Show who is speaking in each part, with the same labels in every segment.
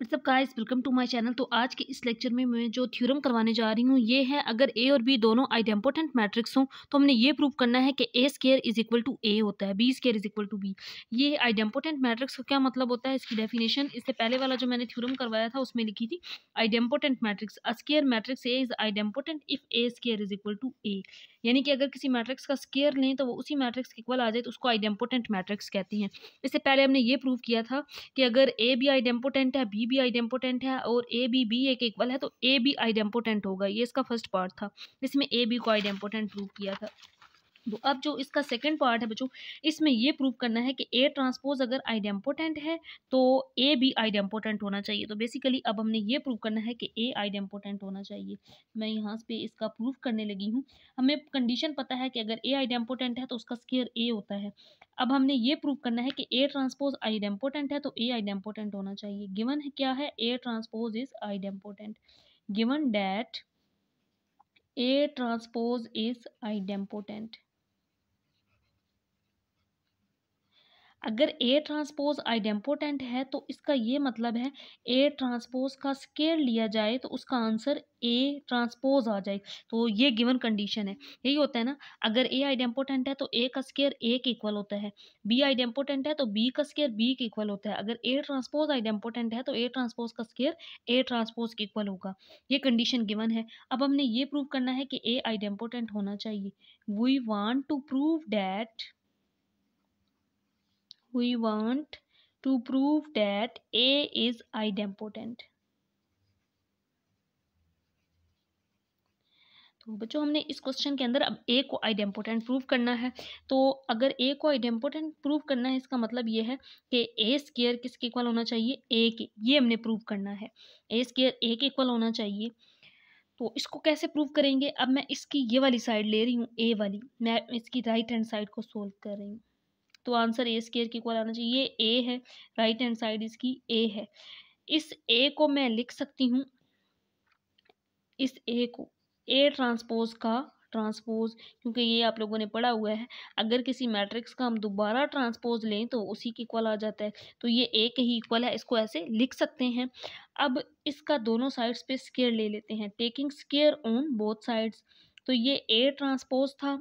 Speaker 1: What's up guys welcome to my channel तो आज के इस लेक्चर में मैं जो थ्योरम करवाने जा रही हूँ, ये है अगर ए और बी दोनों आइडेम्पोटेंट मैट्रिक्स हों तो हमने ये प्रूव करना है कि A square is equal to A होता है B square is equal to B ये आइडेम्पोटेंट मैट्रिक्स का क्या मतलब होता है? इसकी डेफिनेशन इससे पहले वाला जो मैंने थ्योरम करवाया था, उसमें लिखी थी idempotent matrix a square matrix A is idempotent if A square is equal to A यानी कि अगर किसी मैट्रिक्स का स्केयर लें तो वो उसी मैट्रिक्स के इक्वल आ जाए तो उसको आइडेम्पोटेंट मैट्रिक्स कहती हैं। इससे पहले हमने ये प्रूव किया था कि अगर ए भी आइडेम्पोटेंट है बी भी आइडेम्पोटेंट है और ए बी बी एक इक्वल है तो ए बी आइडेम्पोटेंट होगा। ये इसका फ़र्स्ट पार्ट था। इसमें ए बी को आइडेम्पोटेंट प्रूव किया था। तो अब जो इसका सेकंड पार्ट है बच्चों, इसमें ये प्रूव करना है कि ए ट्रांसपोज अगर आइडेम्पोटेंट है तो ए भी आइडेम्पोटेंट होना चाहिए। तो बेसिकली अब हमने ये प्रूव करना है कि ए आइडेम्पोटेंट होना चाहिए। मैं यहाँ पे इसका प्रूव करने लगी हूँ। हमें कंडीशन पता है कि अगर ए आइडेम्पोटेंट है तो उसका स्केयर ए होता है। अब हमने ये प्रूव करना है कि ए ट्रांसपोज आइडेम्पोटेंट है तो ए आइडेम्पोटेंट होना चाहिए। गिवन क्या है? A transpose is idempotent given that A transpose is idempotent अगर ए ट्रांसपोज आइडेम्पोटेंट है तो इसका ये मतलब है ए ट्रांसपोज का स्केयर लिया जाए तो उसका आंसर ए ट्रांसपोज आ जाए। तो ये गिवन कंडीशन है। यही होता है ना, अगर ए आइडेम्पोटेंट है तो ए का स्केयर ए के इक्वल होता है। बी आइडेम्पोटेंट है तो बी का स्केयर बी के इक्वल होता है। अगर ए ट्रांसपोज आइडेम्पोटेंट है तो ए ट्रांसपोज का स्केयर ए ट्रांसपोज के इक्वल होगा। ये कंडीशन गिवन है। अब हमने ये प्रूव करना है कि ए आइडेम्पोटेंट होना चाहिए। We want to prove that we want to prove that A is idempotent. तो बच्चों, हमने इस क्वेश्चन के अंदर अब ए को आइडेम्पोटेंट प्रूव करना है। तो अगर ए को आइडेम्पोटेंट प्रूव करना है, इसका मतलब ये है कि ए स्केयर किसके इक्वल होना चाहिए? ए के। ये हमने प्रूव करना है। ए स्केयर ए के इक्वल होना चाहिए। तो इसको कैसे प्रूव करेंगे? अब मैं इसकी ये वाली साइड ले रही हूँ ए वाली। मैं इसकी राइट हैंड साइड को सोल्व कर रही हूँ। तो आंसर ए स्केयर के इक्वल आना चाहिए। ये ए है, राइट हैंड साइड इसकी ए है। इस ए को मैं लिख सकती हूँ। इस ए को, ए ट्रांसपोज का ट्रांसपोज, क्योंकि ये आप लोगों ने पढ़ा हुआ है। अगर किसी मैट्रिक्स का हम दोबारा ट्रांसपोज लें तो उसी के इक्वल आ जाता है। तो ये ए के ही इक्वल है, इसको ऐसे लिख सकते हैं। अब इसका दोनों साइड्स पे स्केयर ले लेते हैं। Taking square on both sides. तो ये ए ट्रांसपोज था।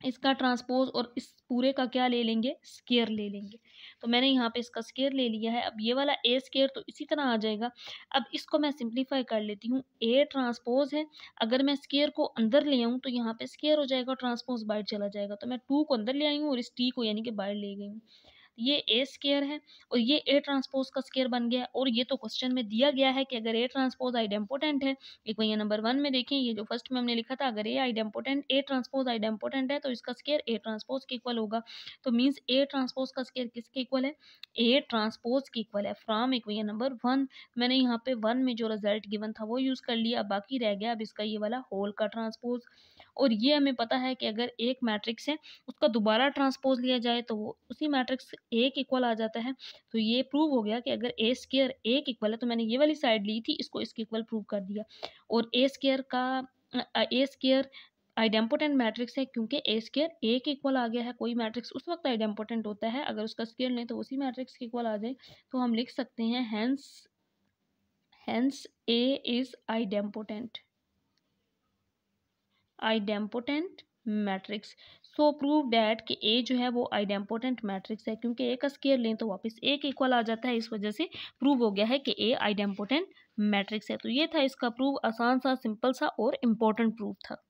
Speaker 1: इसका ट्रांसपोज और इस पूरे का क्या ले लेंगे? स्केयर ले लेंगे। तो मैंने यहाँ पे इसका स्केयर ले लिया है। अब ये वाला ए स्केयर तो इसी तरह आ जाएगा। अब इसको मैं सिंप्लीफाई कर लेती हूँ। ए ट्रांसपोज है। अगर मैं स्केयर को अंदर ले आऊँ तो यहाँ पे स्केयर हो जाएगा ट्रांसपोज बाइट चला जाएगा। तो मैं टू को अंदर ले आई हूँ और इस टी को यानी कि बाइट ले गई हूँ। ये ए स्केयर है और ये ए ट्रांसपोज का स्केयर बन गया और ये तो क्वेश्चन में दिया गया है कि अगर ए ट्रांसपोज आइडेम्पोटेंट है, एक भैया नंबर वन में देखें, ये जो फ़र्स्ट में हमने लिखा था, अगर A idempotent A transpose idempotent है तो इसका स्केयर ए ट्रांसपोज के इक्वल होगा। तो मीन्स ए ट्रांसपोज का स्केयर किसके इक्वल है? ए ट्रांसपोज के इक्वल है फ्राम भैया नंबर वन मैंने यहाँ पे वन में जो रिज़ल्ट गिवन था, वो यूज़ कर लिया बाकी रह गया, अब इसका ये वाला होल का ट्रांसपोज और ये हमें पता है कि अगर एक मैट्रिक्स है, उसका दोबारा ट्रांसपोज लिया जाए तो वो उसी मैट्रिक्स एक इक्वल आ जाता है। तो ये प्रूव हो गया कि अगर ए स्केयर एक इक्वल है तो मैंने ये वाली साइड ली थी, इसको इसके इक्वल प्रूव कर दिया। और ए स्केयर का ए स्केयर आइडेम्पोटेंट मैट्रिक्स है, क्योंकि ए स्केयर ए के इक्वल आ गया है, कोई मैट्रिक्स उस वक्त आइडेम्पोटेंट होता है, अगर उसका स्केयर लें तो उसी मैट्रिक्स के इक्वल आ जाए। तो हम लिख सकते हैं hence hence A is idempotent idempotent matrix so prove that कि ए जो है वो आइडेम्पोटेंट मैट्रिक्स है, क्योंकि ए का स्केयर लें तो वापस एक इक्वल आ जाता है, इस वजह से प्रूव हो गया है कि ए आइडेम्पोटेंट मैट्रिक्स है। तो ये था इसका प्रूव आसान सा सिंपल सा और इम्पोर्टेंट प्रूफ था।